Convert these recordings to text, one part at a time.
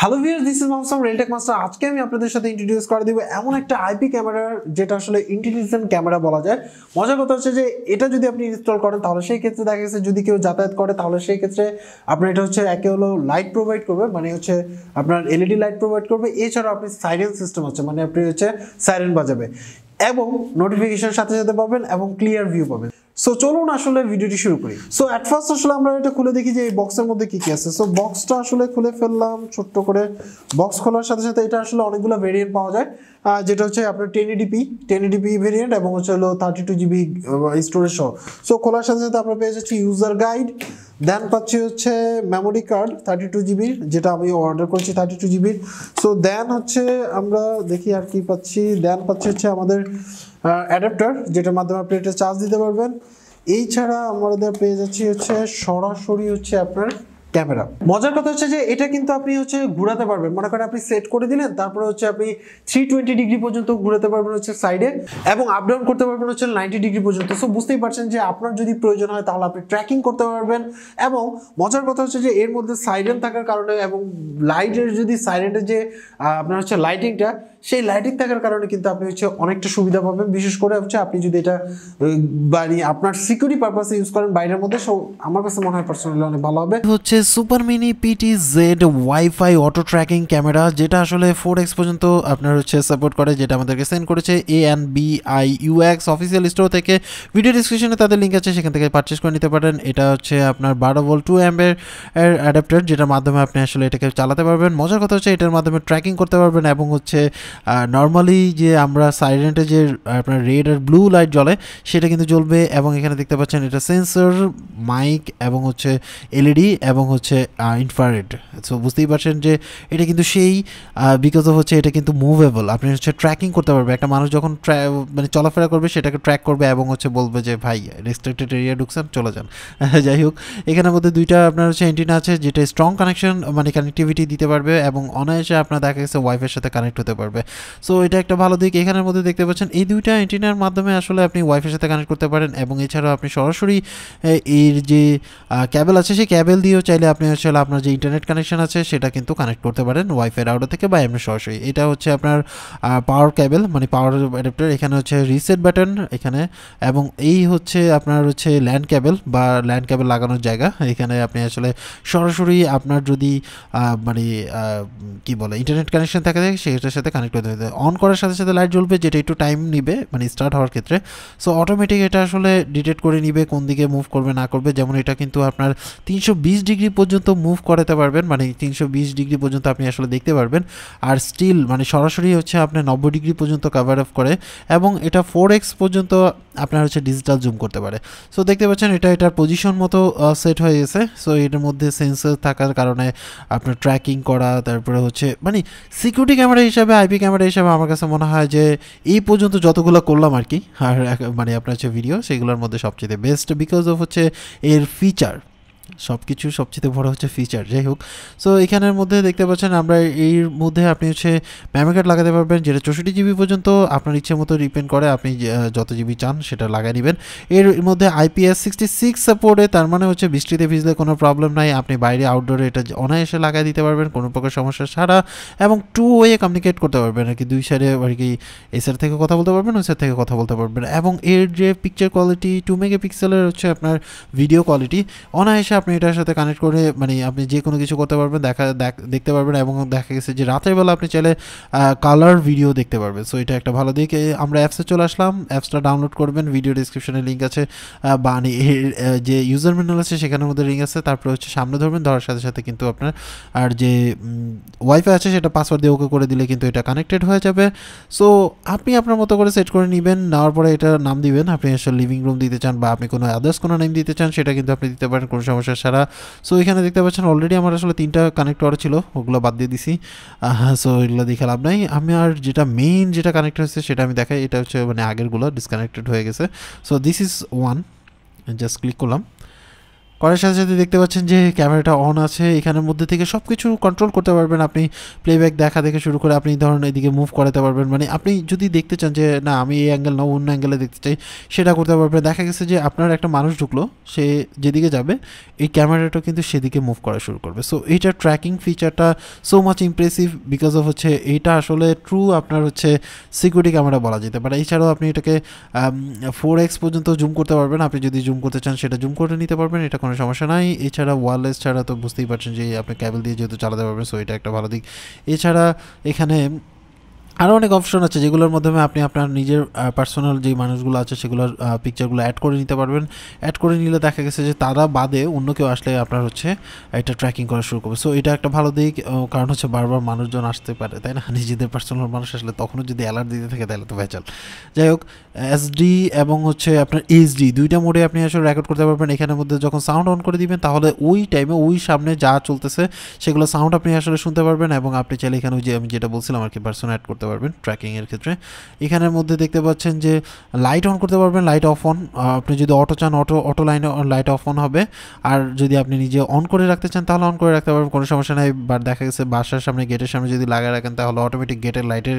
Hello viewer this is মামসাম রেলটেক master আজকে আমি আপনাদের সাথে ইন্ট্রোডিউস করে দিব এমন একটা আইপি ক্যামেরা যেটা আসলে ইন্টেলিজেন্ট ক্যামেরা বলা যায়। মজার কথা হচ্ছে যে এটা যদি আপনি ইনস্টল করেন, তাহলে সেই ক্ষেত্রে দেখা গেছে যদি কেউ যাতায়াত করে, তাহলে সেই ক্ষেত্রে আপনার এটা হচ্ছে একে হলো লাইট প্রোভাইড করবে মানে হচ্ছে আপনার এলইডি লাইট প্রোভাইড করবে। এছাড়াও আপনি সাইরেন সিস্টেম আছে মানে আপনি হচ্ছে সাইরেন বাজাবে। এবং নোটিফিকেশন সাথে সাথে পাবেন এবং ক্লিয়ার ভিউ পাবেন। সো চলুন আসলে ভিডিওটি শুরু করি। সো অ্যাট ফার্স্ট আসলে আমরা এটা খুলে দেখি যে এই বক্সের মধ্যে কি কি আছে। সো বক্সটা আসলে খুলে ফেললাম ছোট্ট করে। বক্স খোলার সাথে সাথে এটা আসলে অনেকগুলো ভেরিয়েন্ট পাওয়া যায়। যেটা হচ্ছে আপনার টেন ইডিপি টেন ইডিপি ভেরিয়েন্ট এবং হচ্ছে হলো থার্টি টু জিবি স্টোরেজ সহ। সো খোলার সাথে সাথে আমরা পেয়ে যাচ্ছি ইউজার গাইড দেন পাচ্ছি হচ্ছে মেমোরি কার্ড থার্টি টু জিবির যেটা আমি অর্ডার করেছি থার্টি টু জিবির সো দেন হচ্ছে আমরা দেখি আর কি পাচ্ছি। দেন পাচ্ছি হচ্ছে আমাদের অ্যাডাপ্টার যেটার মাধ্যমে আপনি এটা চার্জ দিতে পারবেন। এই ছাড়া আমাদের পেয়ে যাচ্ছি হচ্ছে সরাসরি হচ্ছে আপনার ক্যামেরা। মজার কথা হচ্ছে যে এটা কিন্তু আপনি হচ্ছে ঘোরাতে পারবেন। মনে করেন আপনি সেট করে দিলেন, তারপরে হচ্ছে আপনি থ্রি টোয়েন্টি ডিগ্রি পর্যন্ত ঘুরাতে পারবেন হচ্ছে সাইডে এবং আপ ডাউন করতে পারবেন হচ্ছে নাইনটি ডিগ্রি পর্যন্ত। সো বুঝতেই পারছেন যে আপনার যদি প্রয়োজন হয় তাহলে আপনি ট্র্যাকিং করতে পারবেন এবং মজার কথা হচ্ছে যে এর মধ্যে সাইরেন থাকার কারণে এবং লাইটের যদি সাইরেনের যে আপনার হচ্ছে লাইটিংটা সেই লাইটিং থাকার কারণে কিন্তু আপনি হচ্ছে অনেকটা সুবিধা পাবেন। বিশেষ করে হচ্ছে আপনি যদি এটা বাড়ি আপনার সিকিউরিটি পারপাসে ইউজ করেন, বাইরের মধ্যে, সো আমার কাছে মনে হয় পার্সোনালি অনেক ভালো হবে। হচ্ছে super mini PT Z wifi auto tracking camera যেটা আসলে ফোর এক্স পর্যন্ত আপনার হচ্ছে সাপোর্ট করে, যেটা আমাদেরকে সেন্ড করেছে A and B I UX official store থেকে। ভিডিও ডিসক্রিপশনে তাদের লিঙ্ক আছে, সেখান থেকে পারচেস করে নিতে পারেন। এটা হচ্ছে আপনার বারো ভোল্ট টু অ্যাম্পের অ্যাডাপ্টার যেটার মাধ্যমে আপনি আসলে এটাকে চালাতে পারবেন। মজার কথা হচ্ছে এটার মাধ্যমে ট্র্যাকিং করতে পারবেন এবং হচ্ছে নর্মালি যে আমরা সাইলেন্টে যে, আপনার রেড আর ব্লু লাইট জ্বলে, সেটা কিন্তু জ্বলবে এবং এখানে দেখতে পাচ্ছেন এটা সেন্সর মাইক এবং হচ্ছে এলইডি এবং হচ্ছে ইনফ্রারেড সো বুঝতেই পারছেন যে এটা কিন্তু সেই বিকজ অফ হচ্ছে এটা কিন্তু মুভেবল আপনি হচ্ছে ট্র্যাকিং করতে পারবে একটা মানুষ যখন মানে চলাফেরা করবে, সেটাকে ট্র্যাক করবে এবং হচ্ছে বলবে যে, ভাই রেস্ট্রিক্টেড এরিয়া ঢুকছেন, চলে যান। যাই হোক, এখানের মধ্যে দুইটা আপনার হচ্ছে এন্টিনা আছে, যেটা স্ট্রং কানেকশন মানে কানেক্টিভিটি দিতে পারবে এবং অনায়াসে আপনার দেখা গেছে ওয়াইফের সাথে কানেক্ট হতে পারবে। সো এটা একটা ভালো দিক। এখানের মধ্যে দেখতে পাচ্ছেন, এই দুইটা এন্টিনার মাধ্যমে আসলে আপনি ওয়াইফের সাথে কানেক্ট করতে পারেন এবং এছাড়াও আপনি সরাসরি এর যে ক্যাবেল আছে, সেই ক্যাবেল দিয়েও চাইলে আপনি আসলে আপনার যে ইন্টারনেট কানেকশন আছে, সেটা কিন্তু কানেক্ট করতে পারেন ওয়াইফাই রাউটার থেকে বা এমনি সরাসরি। এটা হচ্ছে আপনার পাওয়ার ক্যাবেল মানে পাওয়ার অ্যাডাপ্টার এখানে হচ্ছে রিসেট বাটন এখানে এবং এই হচ্ছে আপনার হচ্ছে ল্যান্ড ক্যাবেল বা ল্যান্ড ক্যাবেল লাগানোর জায়গা। এখানে আপনি আসলে সরাসরি আপনার যদি মানে কি বলে ইন্টারনেট কানেকশন থাকে, সেটার সাথে কানেক্ট করতে হবে অন করার সাথে সাথে লাইট জ্বলবে, যেটা একটু টাইম নিবে মানে স্টার্ট হওয়ার ক্ষেত্রে। সো অটোমেটিক এটা আসলে ডিটেক্ট করে নিবে, কোন দিকে মুভ করবে, না করবে। যেমন এটা কিন্তু আপনার তিনশো বিশ ডিগ্রি পর্যন্ত মুভ করাতে পারবেন মানে তিনশো বিশ ডিগ্রি পর্যন্ত আপনি আসলে দেখতে পারবেন। আর স্টিল মানে সরাসরি হচ্ছে আপনার নব্বই ডিগ্রি পর্যন্ত কভার আপ করে, এবং এটা ফোর পর্যন্ত আপনার হচ্ছে ডিজিটাল জুম করতে পারে। সো দেখতে পাচ্ছেন এটা, এটার পজিশন মতো সেট হয়ে গেছে। সো এটার মধ্যে সেন্সর থাকার কারণে আপনার ট্র্যাকিং করা, তারপরে হচ্ছে মানে সিকিউরিটি ক্যামেরা হিসাবে আইপি ক্যামেরা হিসাবে আমার কাছে মনে হয় যে এই পর্যন্ত যতগুলো করলাম আর কি, আর মানে আপনার হচ্ছে ভিডিও সেগুলোর মধ্যে সবচেয়ে বেস্ট বিকজ অফ হচ্ছে এর ফিচার সব কিছু সবচেয়ে বড় হচ্ছে ফিচার যাই হোক। সো এখানের মধ্যে দেখতে পাচ্ছেন আমরা এর মধ্যে আপনি হচ্ছে মেমোরি কার্ড লাগাতে পারবেন, যেটা চৌষট্টি জিবি পর্যন্ত আপনার ইচ্ছে মতো ডিপেন্ড করে আপনি যত জিবি চান সেটা লাগাই নেবেন। এর মধ্যে আইপিএস সিক্সটি সিক্স সাপোর্টে তার মানে হচ্ছে বৃষ্টিতে ভিজলে কোনো প্রবলেম নাই, আপনি বাইরে আউটডোরে এটা অনায়াসে লাগাই দিতে পারবেন, কোনো প্রকার সমস্যা ছাড়া। এবং টু ওয়ে কমিউনিকেট করতে পারবেন, আর কি দুই সাইডে আর কি এই সাইড থেকে কথা বলতে পারবেন, ওই সাইড থেকে কথা বলতে পারবেন। এবং এর যে পিকচার কোয়ালিটি টু মেগা পিক্সেলের হচ্ছে আপনার ভিডিও কোয়ালিটি অনায়াসে আপনি এটার সাথে কানেক্ট করে মানে আপনি যে কোনো কিছু করতে পারবেন, দেখা, দেখ- দেখতে পারবেন এবং দেখা গেছে যে রাতের বেলা আপনি চাইলে কালার ভিডিও দেখতে পারবেন। সো এটা একটা ভালো দিক। আমরা অ্যাপসে চলে আসলাম। অ্যাপসটা ডাউনলোড করবেন। ভিডিও ডিসক্রিপশনে লিঙ্ক আছে। বা মানে যে ইউজার ম্যানুয়াল আছে, সেখানের মধ্যে লিঙ্ক আছে। তারপরে হচ্ছে সামনে ধরবেন। ধরার সাথে সাথে কিন্তু আপনার, আর যে ওয়াইফাই আছে, সেটা পাসওয়ার্ড দিয়ে ওকে করে দিলে কিন্তু এটা কানেক্টেড হয়ে যাবে। সো আপনি আপনার মতো করে সেট করে নেবেন। নেওয়ার পরে এটা নাম দিবেন। আপনি আসলে লিভিং রুম দিতে চান বা আপনি কোনো আদার্স কোনো নেম দিতে চান, সেটা কিন্তু আপনি দিতে পারেন। কোনো সমস্যা ছাড়া। সো এখানে দেখতে পাচ্ছেন অলরেডি আমার আসলে তিনটা কানেক্টর ছিল, ওগুলো বাদ দিয়ে দিছি। সো এগুলো দেখে লাভ নাই। আমি আর যেটা মেইন যেটা কানেক্ট হয়েছে সেটা আমি দেখাই, এটা হচ্ছে মানে আগেরগুলো ডিসকানেক্টেড হয়ে গেছে। So this is one just click করলাম। করার সাথে সাথে দেখতে পাচ্ছেন যে ক্যামেরাটা অন আছে, এখানের মধ্যে থেকে সব কিছু কন্ট্রোল করতে পারবেন আপনি প্লেব্যাক দেখা থেকে শুরু করে আপনি ধরুন এদিকে মুভ করাতে পারবেন। মানে আপনি যদি দেখতে চান যে, না, আমি এই অ্যাঙ্গেল না অন্য অ্যাঙ্গেলে দেখতে চাই, সেটা করতে পারবেন। দেখা গেছে যে আপনার একটা মানুষ ঢুকলো, সে যেদিকে যাবে, এই ক্যামেরাটা কিন্তু সেদিকে মুভ করা শুরু করবে। সো এইটার tracking ফিচারটা so much impressive because of হচ্ছে এইটা আসলে ট্রু আপনার হচ্ছে সিকিউরিটি ক্যামেরা বলা যেতে পারে। এছাড়াও আপনি এটাকে ফোর এক্স পর্যন্ত জুম করতে পারবেন। আপনি যদি জুম করতে চান, সেটা জুম করে নিতে পারবেন। এটা কোনো সমস্যা নাই। এছাড়া ওয়ারলেস ছাড়া তো বুঝতেই পারছেন যে আপনি ক্যাবেল দিয়ে যেহেতু চালাতে পারবেন সো এটা একটা ভালো দিক। এছাড়া এখানে আরও অনেক অপশন আছে যেগুলোর মাধ্যমে আপনি আপনার নিজের পার্সোনাল যে মানুষগুলো আছে সেগুলোর পিকচারগুলো অ্যাড করে নিতে পারবেন। অ্যাড করে নিলে দেখা গেছে যে তারা বাদে অন্য কেউ আসলে আপনার হচ্ছে এটা ট্র্যাকিং করা শুরু করবে। সো এটা একটা ভালো দিক কারণ হচ্ছে বারবার মানুষজন আসতে পারে, তাই না? নিজেদের পার্সোনাল মানুষ আসলে তখনও যদি অ্যালার্ট দিতে থাকে তাহলে তো ভেজাল। যাই হোক এসডি এবং হচ্ছে আপনার এইচডি দুইটা মোডে আপনি আসলে রেকর্ড করতে পারবেন। এখানের মধ্যে যখন সাউন্ড অন করে দিবেন, তাহলে ওই টাইমে ওই সামনে যা চলতেছে সেগুলো সাউন্ড আপনি আসলে শুনতে পারবেন এবং আপনি চাইলে এখানে ওই যে আমি যেটা বলছিলাম আর কি পার্সন অ্যাড করতে পারবেন ট্র্যাকিংয়ের ক্ষেত্রে। এখানের মধ্যে দেখতে পাচ্ছেন যে লাইট অন করতে পারবেন লাইট অফ অন আপনি যদি অটো চান auto auto line light off on হবে। আর যদি আপনি নিজে অন করে রাখতে চান, তাহলে অন করে রাখতে পারবেন, কোনো সমস্যা নাই। বা দেখা গেছে, বাসার সামনে গেটের সামনে যদি লাগায় রাখেন, তাহলে অটোমেটিক গেটের লাইটের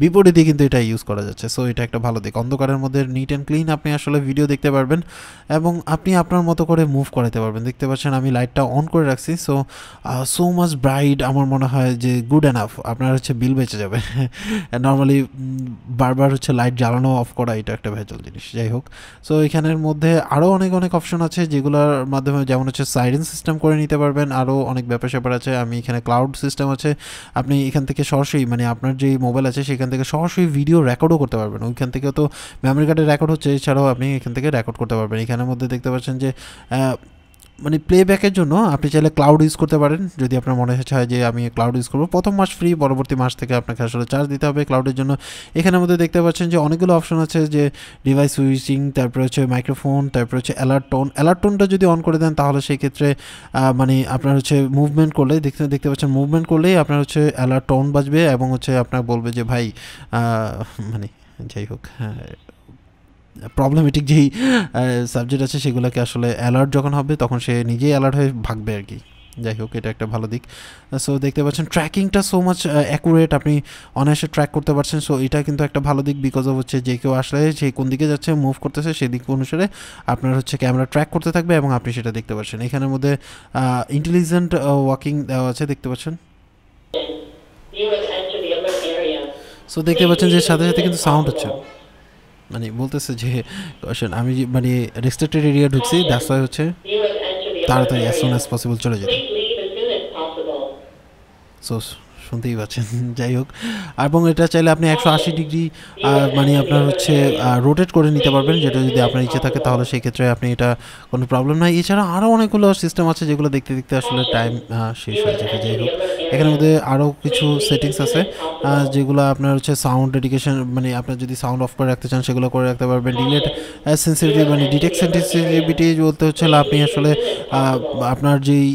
বিপরীতে কিন্তু এটা ইউজ করা যাচ্ছে। সো এটা একটা ভালো দিক। অন্ধকারের মধ্যে নিট অ্যান্ড ক্লিন আপনি আসলে ভিডিও দেখতে পারবেন এবং আপনি আপনার মতো করে মুভ করাতে পারবেন। দেখতে পাচ্ছেন, আমি লাইটটা অন করে রাখছি। সো সো মাচ ব্রাইট আমার মনে হয় যে গুড এনাফ আপনার হচ্ছে বিল বেঁচে যাবে। নর্মালি বারবার হচ্ছে লাইট জ্বালানো অফ করা এটা একটা ভেজাল জিনিস, যাই হোক। সো এখানের মধ্যে আরও অনেক অনেক অপশন আছে যেগুলোর মাধ্যমে যেমন হচ্ছে সাইরেন সিস্টেম করে নিতে পারবেন আরও অনেক ব্যাপার স্যাপার আছে। আমি এখানে ক্লাউড সিস্টেম আছে, আপনি এখান থেকে সরাসরি মানে আপনার যে মোবাইল আছে, সেখান থেকে সরাসরি ভিডিও রেকর্ডও করতে পারবেন। ওইখান থেকে তো মেমোরি কার্ডে রেকর্ড হচ্ছে, এছাড়াও আপনি এখান থেকে রেকর্ড করতে পারবেন। এখানের মধ্যে দেখতে পাচ্ছেন যে মানে প্লেব্যাকের জন্য আপনি চাইলে ক্লাউড ইউজ করতে পারেন। যদি আপনার মনে হয় যে আমি ক্লাউড ইউজ করব, প্রথম মাস ফ্রি পরবর্তী মাস থেকে আপনাকে আসলে চার্জ দিতে হবে ক্লাউডের জন্য। এখানের মধ্যে দেখতে পাচ্ছেন যে অনেকগুলো অপশন আছে যে ডিভাইস সুইচিং তারপরে হচ্ছে মাইক্রোফোন তারপরে হচ্ছে অ্যালার্ট টোন অ্যালার্ট টোনটা যদি অন করে দেন তাহলে সেই ক্ষেত্রে মানে আপনার হচ্ছে মুভমেন্ট করলে দেখতে দেখতে পাচ্ছেন মুভমেন্ট করলেই আপনার হচ্ছে অ্যালার্ট টোন বাজবে এবং হচ্ছে আপনার বলবে যে ভাই মানে যাই হোক হ্যাঁ প্রবলেমেটিক যেই সাবজেক্ট আছে সেগুলোকে আসলে অ্যালার্ট যখন হবে তখন সে নিজেই অ্যালার্ট হয়ে ভাগবে আর কি। যাই হোক এটা একটা ভালো দিক। সো দেখতে পাচ্ছেন ট্র্যাকিংটা সো মাচ অ্যাকুরেট আপনি অনায়াসে ট্র্যাক করতে পারছেন। সো এটা কিন্তু একটা ভালো দিক বিকজ অফ হচ্ছে যে কেউ আসলে সে কোন দিকে যাচ্ছে মুভ করতেছে সেই দিক অনুসারে আপনার হচ্ছে ক্যামেরা ট্র্যাক করতে থাকবে এবং আপনি সেটা দেখতে পাচ্ছেন। এখানের মধ্যে ইন্টেলিজেন্ট ওয়াকিং দেওয়া আছে দেখতে পাচ্ছেন. সো দেখতে পাচ্ছেন যে সাথে সাথে কিন্তু সাউন্ড হচ্ছে। মানে বলতেছে যে আমি মানে রেস্ট্রিক্টেড এরিয়া ঢুকছি দ্যাটস হচ্ছে তাড়াতাড়ি অ্যাজ সুন. অ্যাজ পসিবল চলে যেতে. সো শুনতেই পাচ্ছেন, যাই হোক এবং এটা চাইলে আপনি একশো আশি ডিগ্রি মানে আপনার হচ্ছে রোটেট করে নিতে পারবেন, যেটা যদি আপনার ইচ্ছে থাকে, তাহলে সেই ক্ষেত্রে আপনি এটা কোনো প্রবলেম নাই এছাড়া আরও অনেকগুলো সিস্টেম আছে যেগুলো দেখতে দেখতে আসলে টাইম শেষ হয়ে যাবে, যাই হোক এখানের মধ্যে আরও কিছু সেটিংস আছে যেগুলো আপনার হচ্ছে সাউন্ড এডিকেশন মানে আপনার যদি সাউন্ড অফ করে রাখতে চান, সেগুলো করে রাখতে পারবেন। ডিলেট সেন্সিটিভিটি মানে ডিটেক্ট সেন্সিটিভিটি বলতে হচ্ছে আপনি আসলে আপনার যেই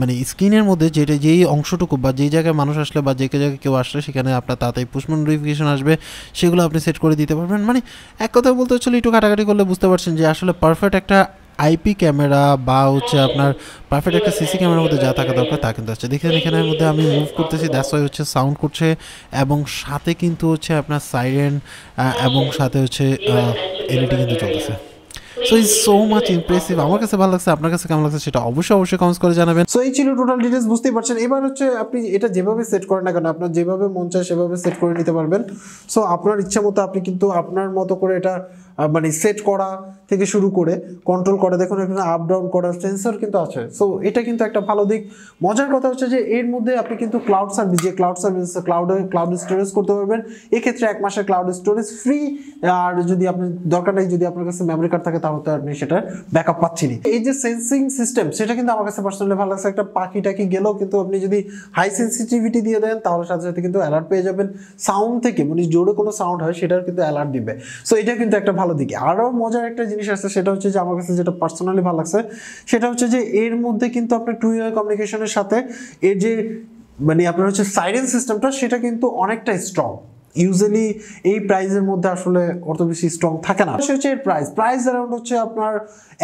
মানে স্ক্রিনের মধ্যে যেটা, যেই অংশটুকু বা যেই জায়গায় মানুষ আসলে বা যে জায়গায় কেউ আসলে, সেখানে আপনার তাড়াতাড়ি পুষ্প নোটিফিকেশন আসবে, সেগুলো আপনি সেট করে দিতে পারবেন। মানে এক কথা বলতে হচ্ছে একটু কাটাকাটি করলে বুঝতে পারছেন যে আসলে পারফেক্ট একটা আইপি ক্যামেরা বা হচ্ছে আপনার পারফেক্ট একটা সিসি ক্যামেরার মধ্যে যা থাকা দরকার তা কিন্তু আছে। দেখেন এখানের মধ্যে আমি মুভ করতেছি দ্যাটস ওয়াই হচ্ছে সাউন্ড করছে এবং সাথে কিন্তু হচ্ছে আপনার সাইরেন এবং সাথে হচ্ছে এলইডি কিন্তু চলতেছে। So is so much impressive আমার কাছে ভালো লাগছে, আপনার কাছে কেমন লাগছে সেটা অবশ্যই অবশ্যই কমেন্টস করে জানাবেন। সো এই ছিল টোটাল ডিটেলস বুঝতেই পারছেন। এবার হচ্ছে আপনি এটা যেভাবে সেট করেন না কেন, আপনার যেভাবে মন চায় সেভাবে সেট করে নিতে পারবেন। সো আপনার ইচ্ছা মতো আপনি কিন্তু আপনার মতো করে এটা মানে সেট করা থেকে শুরু করে কন্ট্রোল করা, দেখুন এখানে আপ ডাউন করার সেন্সর কিন্তু আছে। সো এটা কিন্তু একটা ভালো দিক। মজার কথা হচ্ছে যে, এর মধ্যে আপনি কিন্তু ক্লাউড সার্ভিস যে ক্লাউড সার্ভিস ক্লাউডে ক্লাউড স্টোরেজ করতে পারবেন। এক্ষেত্রে এক মাসের ক্লাউড স্টোরেজ ফ্রি আর যদি আপনি, দরকার নেই যদি আপনার কাছে মেমরি কার্ড থাকে, তাহলে তো আপনি সেটা ব্যাকআপ পাচ্ছেনই। এই যে সেন্সিং সিস্টেম সেটা কিন্তু আমার কাছে পার্সোনালি ভালো লাগছে। একটা পাখি টাকি গেলেও কিন্তু আপনি যদি হাই সেন্সিটিভিটি দিয়ে দেন, তাহলে সাথে সাথে কিন্তু অ্যালার্ট পেয়ে যাবেন। সাউন্ড থেকে মানে জোরে কোনো সাউন্ড হয় সেটার কিন্তু অ্যালার্ট দিবে। সো এটা কিন্তু একটা ভালো দিক। আরও মজার একটা জিনিস আছে, সেটা হচ্ছে যে আমার কাছে যেটা পার্সোনালি ভালো লাগছে, সেটা হচ্ছে যে এর মধ্যে কিন্তু আপনার টু ইয়ার কমিউনিকেশনের সাথে এর যে মানে আপনার হচ্ছে সাইরেন সিস্টেমটা সেটা কিন্তু অনেকটা স্ট্রং ইউজুয়ালি এই প্রাইসের মধ্যে আসলে অত বেশি স্ট্রং থাকে না। সে হচ্ছে এর প্রাইস প্রাইস অ্যারাউন্ড হচ্ছে আপনার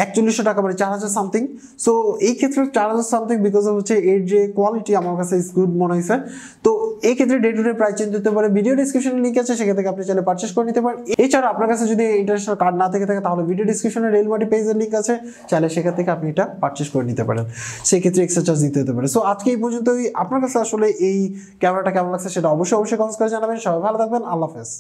একচল্লিশশো টাকা মানে চার হাজার সামথিং সো এই ক্ষেত্রে চার হাজার সামথিং বিকজ হচ্ছে এর যে কোয়ালিটি আমার কাছে ইজ গুড মনে হয়েছে তো এই ক্ষেত্রে day to day price change হতে পারে ভিডিও ডিসক্রিপশনে লিঙ্ক আছে, সেখান থেকে আপনি চাইলে পারচেস করে নিতে পারেন। এছাড়া আপনার কাছে যদি ইন্টারন্যাশনাল কার্ড না থেকে থাকে, তাহলে ভিডিও ডিসক্রিপশনে রেলমাটি পেজের লিঙ্ক আছে, চাইলে সেখান থেকে আপনি এটা পারচেস করে নিতে পারেন। সেক্ষেত্রে এক্সট্রা চার্জ দিতে হতে পারে। সো আজকে এই পর্যন্তই। আপনার কাছে আসলে এই ক্যামেরাটা কেমন লাগছে, সেটা অবশ্যই অবশ্যই কমেন্টস করে জানাবেন। সবাই ভালো থাকবেন। আল্লাহ হাফেজ।